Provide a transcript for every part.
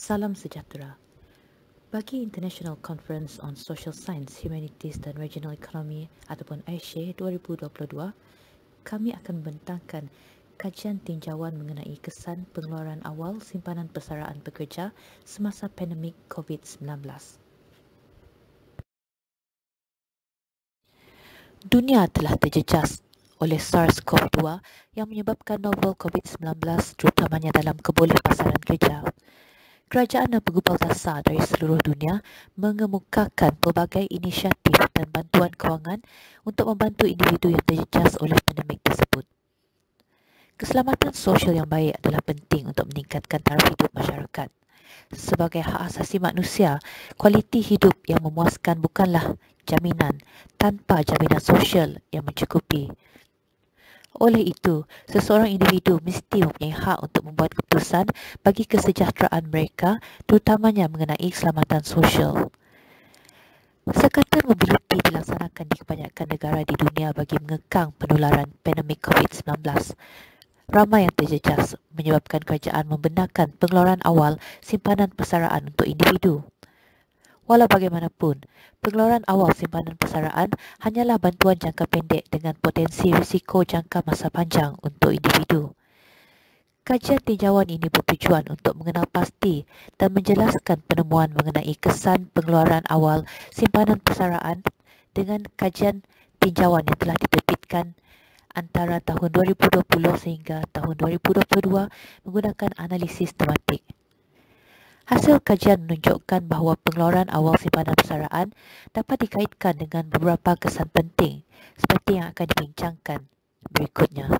Salam sejahtera. Bagi International Conference on Social Science, Humanities dan Regional Economy ataupun AISHE 2022, kami akan membentangkan kajian tinjauan mengenai kesan pengeluaran awal simpanan persaraan pekerja semasa pandemik COVID-19. Dunia telah terjejas oleh SARS-CoV-2 yang menyebabkan novel COVID-19 terutamanya dalam keboleh pasaran kerja kerajaan dan pegubal dasar dari seluruh dunia mengemukakan pelbagai inisiatif dan bantuan kewangan untuk membantu individu yang terjejas oleh pandemik tersebut. Keselamatan sosial yang baik adalah penting untuk meningkatkan taraf hidup masyarakat. Sebagai hak asasi manusia, kualiti hidup yang memuaskan bukanlah jaminan tanpa jaminan sosial yang mencukupi. Oleh itu, seseorang individu mesti mempunyai hak untuk membuat keputusan bagi kesejahteraan mereka terutamanya mengenai keselamatan sosial. Sekatan mobiliti dilaksanakan di kebanyakan negara di dunia bagi mengekang penularan pandemik COVID-19. Ramai yang terjejas menyebabkan kerajaan membenarkan pengeluaran awal simpanan persaraan untuk individu. Walau bagaimanapun, pengeluaran awal simpanan persaraan hanyalah bantuan jangka pendek dengan potensi risiko jangka masa panjang untuk individu. Kajian tinjauan ini bertujuan untuk mengenal pasti dan menjelaskan penemuan mengenai kesan pengeluaran awal simpanan persaraan dengan kajian tinjauan yang telah diterbitkan antara tahun 2020 sehingga tahun 2022 menggunakan analisis tematik. Hasil kajian menunjukkan bahawa pengeluaran awal simpanan persaraan dapat dikaitkan dengan beberapa kesan penting seperti yang akan dibincangkan berikutnya.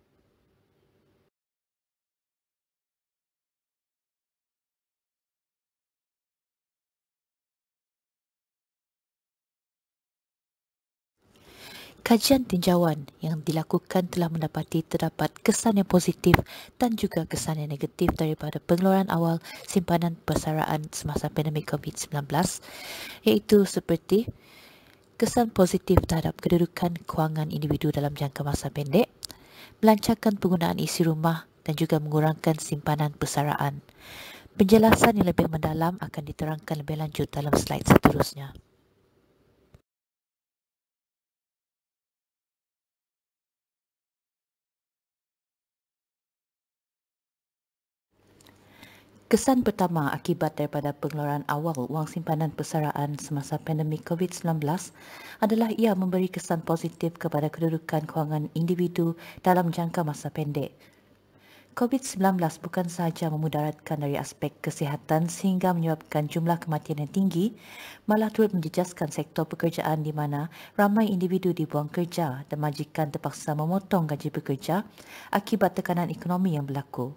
Kajian tinjauan yang dilakukan telah mendapati terdapat kesan yang positif dan juga kesan yang negatif daripada pengeluaran awal simpanan persaraan semasa pandemik COVID-19 iaitu seperti kesan positif terhadap kedudukan kewangan individu dalam jangka masa pendek, melancarkan penggunaan isi rumah dan juga mengurangkan simpanan persaraan. Penjelasan yang lebih mendalam akan diterangkan lebih lanjut dalam slide seterusnya. Kesan pertama akibat daripada pengeluaran awal wang simpanan persaraan semasa pandemik COVID-19 adalah ia memberi kesan positif kepada kedudukan kewangan individu dalam jangka masa pendek. COVID-19 bukan sahaja memudaratkan dari aspek kesihatan sehingga menyebabkan jumlah kematian yang tinggi, malah turut menjejaskan sektor pekerjaan di mana ramai individu dibuang kerja dan majikan terpaksa memotong gaji pekerja akibat tekanan ekonomi yang berlaku.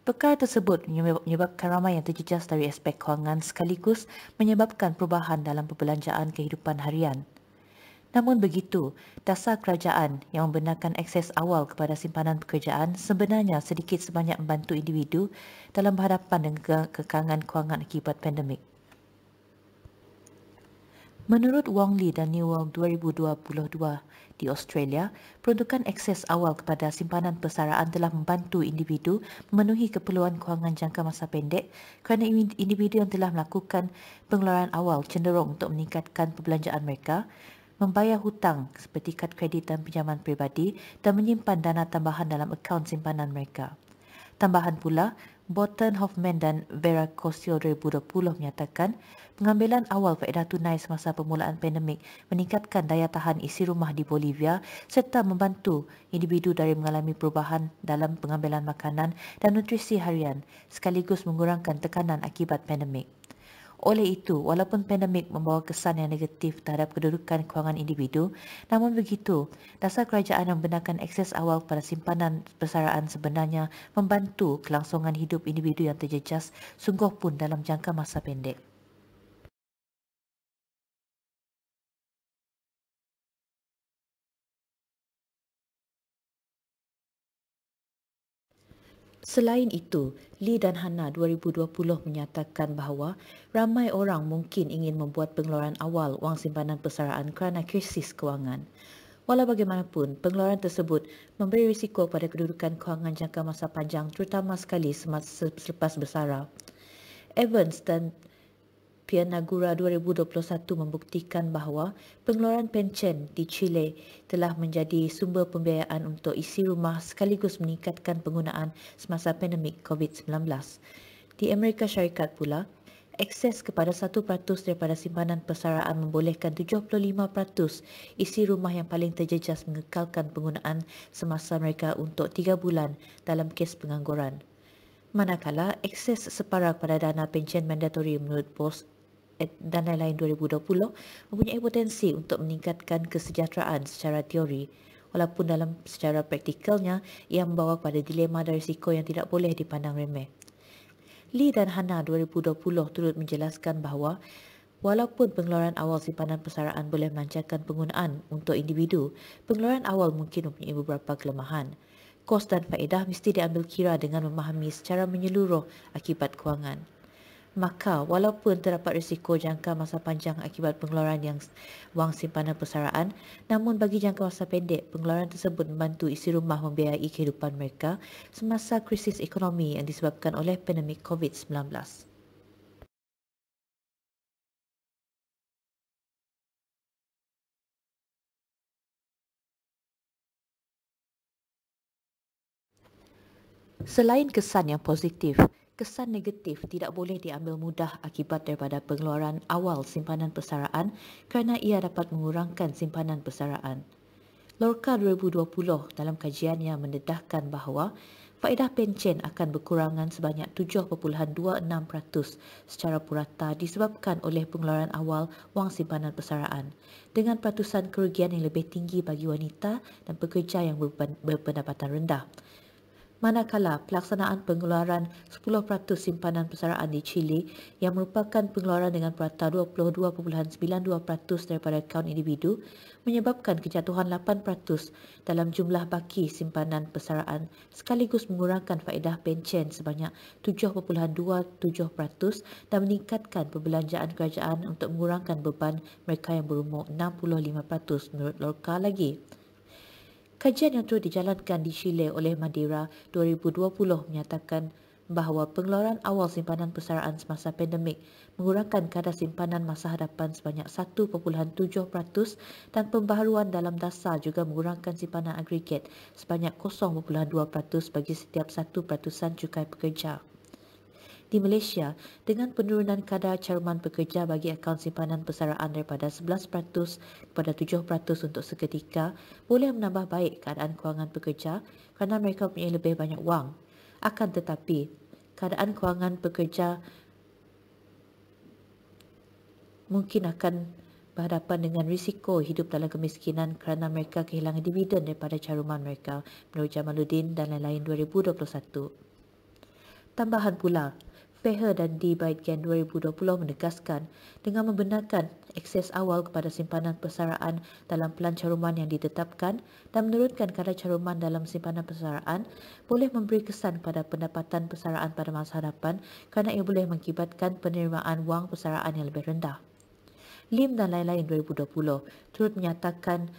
Perkara tersebut menyebabkan ramai yang terjejas dari aspek kewangan sekaligus menyebabkan perubahan dalam perbelanjaan kehidupan harian. Namun begitu, dasar kerajaan yang membenarkan akses awal kepada simpanan pekerjaan sebenarnya sedikit sebanyak membantu individu dalam berhadapan dengan kekangan kewangan akibat pandemik. Menurut Wong Lee dan New World 2022 di Australia, peruntukan akses awal kepada simpanan persaraan telah membantu individu memenuhi keperluan kewangan jangka masa pendek kerana individu yang telah melakukan pengeluaran awal cenderung untuk meningkatkan perbelanjaan mereka, membayar hutang seperti kad kredit dan pinjaman peribadi dan menyimpan dana tambahan dalam akaun simpanan mereka. Tambahan pula, Botan Hoffman dan Vera Cosio 2020 menyatakan pengambilan awal faedah tunai semasa permulaan pandemik meningkatkan daya tahan isi rumah di Bolivia serta membantu individu dari mengalami perubahan dalam pengambilan makanan dan nutrisi harian sekaligus mengurangkan tekanan akibat pandemik. Oleh itu, walaupun pandemik membawa kesan yang negatif terhadap kedudukan kewangan individu, namun begitu, dasar kerajaan yang membenarkan akses awal pada simpanan persaraan sebenarnya membantu kelangsungan hidup individu yang terjejas sungguh pun dalam jangka masa pendek. Selain itu, Lee dan Hana 2020 menyatakan bahawa ramai orang mungkin ingin membuat pengeluaran awal wang simpanan persaraan kerana krisis kewangan. Walau bagaimanapun, pengeluaran tersebut memberi risiko pada kedudukan kewangan jangka masa panjang terutama sekali selepas bersara. Evans dan Pianagura 2021 membuktikan bahawa pengeluaran pencen di Chile telah menjadi sumber pembiayaan untuk isi rumah sekaligus meningkatkan penggunaan semasa pandemik COVID-19. Di Amerika Syarikat pula, akses kepada 1% daripada simpanan persaraan membolehkan 75% isi rumah yang paling terjejas mengekalkan penggunaan semasa mereka untuk 3 bulan dalam kes pengangguran. Manakala akses separuh pada dana pencen mandatori menurut BOS dan lain-lain 2020 mempunyai potensi untuk meningkatkan kesejahteraan secara teori walaupun dalam secara praktikalnya ia membawa kepada dilema dan risiko yang tidak boleh dipandang remeh. Lee dan Hana 2020 turut menjelaskan bahawa walaupun pengeluaran awal simpanan persaraan boleh melancarkan penggunaan untuk individu, pengeluaran awal mungkin mempunyai beberapa kelemahan. Kos dan faedah mesti diambil kira dengan memahami secara menyeluruh akibat kewangan maka walaupun terdapat risiko jangka masa panjang akibat pengeluaran yang wang simpanan persaraan, namun bagi jangka masa pendek, pengeluaran tersebut membantu isi rumah membiayai kehidupan mereka semasa krisis ekonomi yang disebabkan oleh pandemik COVID-19. Selain kesan yang positif, kesan negatif tidak boleh diambil mudah akibat daripada pengeluaran awal simpanan persaraan kerana ia dapat mengurangkan simpanan persaraan. Lorca 2020 dalam kajiannya mendedahkan bahawa faedah pencen akan berkurangan sebanyak 7.26% secara purata disebabkan oleh pengeluaran awal wang simpanan persaraan dengan peratusan kerugian yang lebih tinggi bagi wanita dan pekerja yang berpendapatan rendah manakala pelaksanaan pengeluaran 10% simpanan persaraan di Chile yang merupakan pengeluaran dengan purata 22.92% daripada akaun individu menyebabkan kejatuhan 8% dalam jumlah baki simpanan persaraan sekaligus mengurangkan faedah pencen sebanyak 7.27% dan meningkatkan perbelanjaan kerajaan untuk mengurangkan beban mereka yang berumur 65% menurut Lorca lagi. Kajian yang turut dijalankan di Chile oleh Madeira 2020 menyatakan bahawa pengeluaran awal simpanan persaraan semasa pandemik mengurangkan kadar simpanan masa hadapan sebanyak 1.7% dan pembaharuan dalam dasar juga mengurangkan simpanan agregat sebanyak 0.2% bagi setiap 1% cukai pekerja di Malaysia dengan penurunan kadar caruman pekerja bagi akaun simpanan persaraan daripada 11% kepada 7% untuk seketika boleh menambah baik keadaan kewangan pekerja kerana mereka mempunyai lebih banyak wang. Akan tetapi, keadaan kewangan pekerja mungkin akan berhadapan dengan risiko hidup dalam kemiskinan kerana mereka kehilangan dividen daripada caruman mereka menurut Jamaluddin dan lain-lain 2021. Tambahan pula, Feher dan D. Baitgen 2020 menegaskan dengan membenarkan akses awal kepada simpanan persaraan dalam pelan caruman yang ditetapkan dan menurunkan kadar caruman dalam simpanan persaraan boleh memberi kesan pada pendapatan persaraan pada masa hadapan kerana ia boleh mengibatkan penerimaan wang persaraan yang lebih rendah. Lim dan lain-lain 2020 turut menyatakan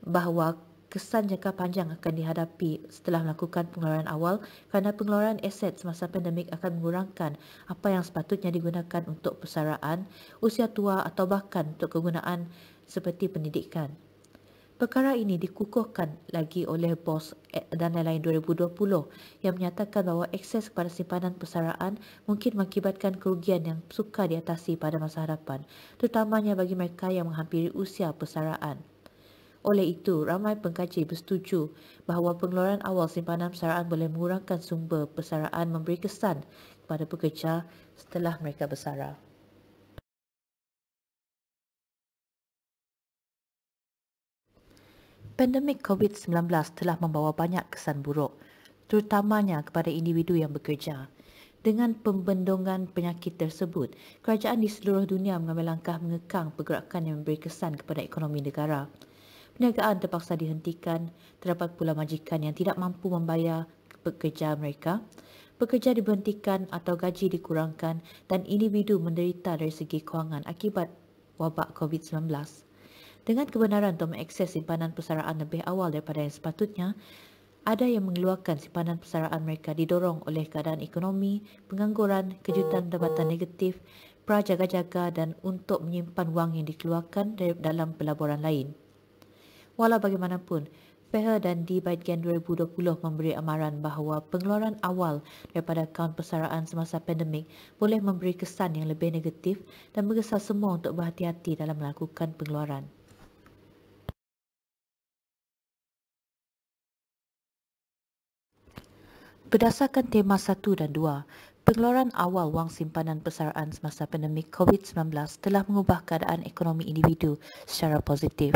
bahawa kesan jangka panjang akan dihadapi setelah melakukan pengeluaran awal kerana pengeluaran aset semasa pandemik akan mengurangkan apa yang sepatutnya digunakan untuk persaraan, usia tua atau bahkan untuk kegunaan seperti pendidikan. Perkara ini dikukuhkan lagi oleh BOS dan lain-lain 2020 yang menyatakan bahawa akses kepada simpanan persaraan mungkin mengakibatkan kerugian yang sukar diatasi pada masa hadapan, terutamanya bagi mereka yang menghampiri usia persaraan. Oleh itu, ramai pengkaji bersetuju bahawa pengeluaran awal simpanan persaraan boleh mengurangkan sumber persaraan memberi kesan kepada pekerja setelah mereka bersara. Pandemik COVID-19 telah membawa banyak kesan buruk, terutamanya kepada individu yang bekerja. Dengan pembendungan penyakit tersebut, kerajaan di seluruh dunia mengambil langkah mengekang pergerakan yang memberi kesan kepada ekonomi negara. Perniagaan terpaksa dihentikan, terdapat pula majikan yang tidak mampu membayar pekerja mereka. Pekerja diberhentikan atau gaji dikurangkan dan individu menderita dari segi kewangan akibat wabak COVID-19. Dengan kebenaran untuk mengakses simpanan persaraan lebih awal daripada yang sepatutnya, ada yang mengeluarkan simpanan persaraan mereka didorong oleh keadaan ekonomi, pengangguran, kejutan jabatan negatif, prajaga-jaga dan untuk menyimpan wang yang dikeluarkan dalam pelaburan lain. Walau bagaimanapun, PH dan di bahagian 2020 memberi amaran bahawa pengeluaran awal daripada akaun persaraan semasa pandemik boleh memberi kesan yang lebih negatif dan menggesa semua untuk berhati-hati dalam melakukan pengeluaran. Berdasarkan tema 1 dan 2, pengeluaran awal wang simpanan persaraan semasa pandemik COVID-19 telah mengubah keadaan ekonomi individu secara positif.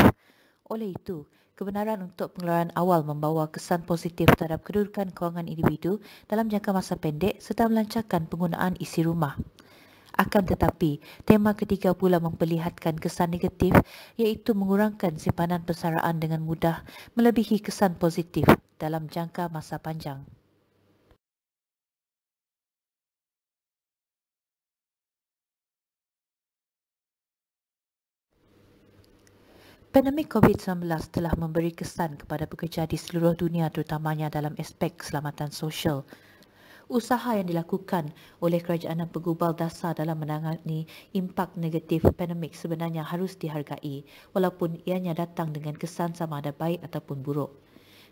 Oleh itu, kebenaran untuk pengeluaran awal membawa kesan positif terhadap kedudukan kewangan individu dalam jangka masa pendek serta melancarkan penggunaan isi rumah. Akan tetapi, tema ketiga pula memperlihatkan kesan negatif iaitu mengurangkan simpanan persaraan dengan mudah melebihi kesan positif dalam jangka masa panjang. Pandemik COVID-19 telah memberi kesan kepada pekerja di seluruh dunia terutamanya dalam aspek keselamatan sosial. Usaha yang dilakukan oleh kerajaan dan pegubal dasar dalam menangani impak negatif pandemik sebenarnya harus dihargai walaupun ianya datang dengan kesan sama ada baik ataupun buruk.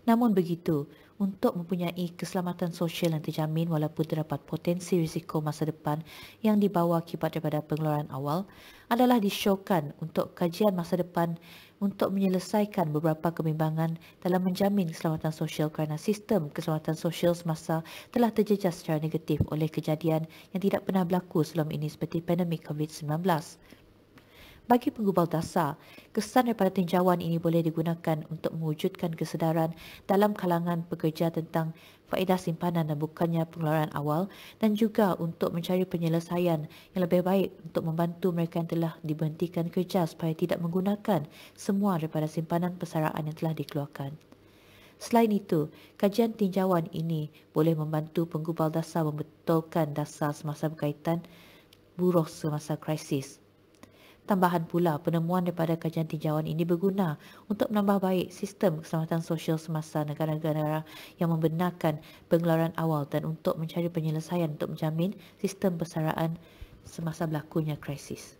Namun begitu, untuk mempunyai keselamatan sosial yang terjamin walaupun terdapat potensi risiko masa depan yang dibawa akibat daripada pengeluaran awal adalah disyorkan untuk kajian masa depan untuk menyelesaikan beberapa kebimbangan dalam menjamin keselamatan sosial kerana sistem keselamatan sosial semasa telah terjejas secara negatif oleh kejadian yang tidak pernah berlaku sebelum ini seperti pandemik COVID-19. Bagi penggubal dasar, kesan daripada tinjauan ini boleh digunakan untuk mewujudkan kesedaran dalam kalangan pekerja tentang faedah simpanan dan bukannya pengeluaran awal dan juga untuk mencari penyelesaian yang lebih baik untuk membantu mereka yang telah diberhentikan kerja supaya tidak menggunakan semua daripada simpanan persaraan yang telah dikeluarkan. Selain itu, kajian tinjauan ini boleh membantu penggubal dasar membetulkan dasar semasa berkaitan buruh semasa krisis. Tambahan pula, penemuan daripada kajian tinjauan ini berguna untuk menambah baik sistem keselamatan sosial semasa negara-negara yang membenarkan pengeluaran awal dan untuk mencari penyelesaian untuk menjamin sistem persaraan semasa berlakunya krisis.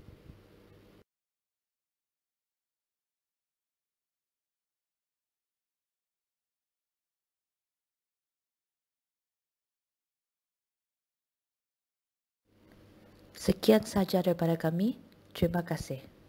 Sekian sahaja daripada kami. Terima kasih.